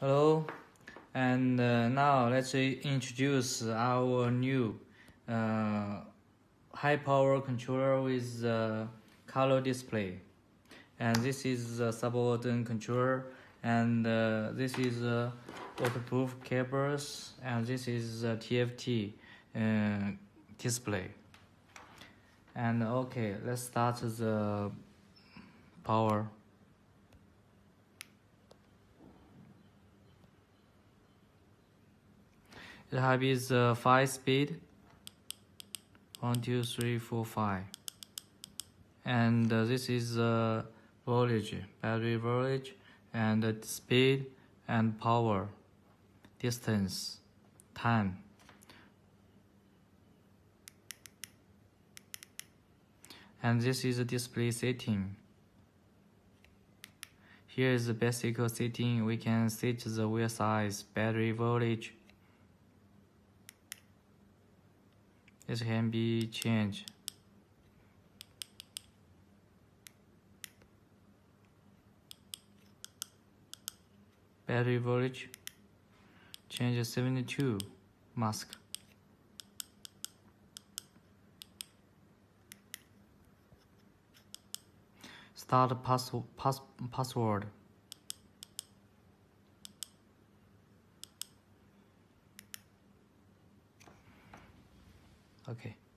Hello, and uh, now let's introduce our new uh, high power controller with uh, color display. And this is a Sabvoton controller, and uh, this is uh, waterproof cables, and this is a TFT uh, display. And okay, let's start the power. It has uh, five speed. One, two, three, four, five. And uh, this is uh, voltage, battery voltage, and uh, speed and power, distance, time. And this is the display setting. Here is the basic setting. We can set the wheel size, battery voltage, This can be changed. Battery voltage, change 72 mask. Start pass, pass, password. ok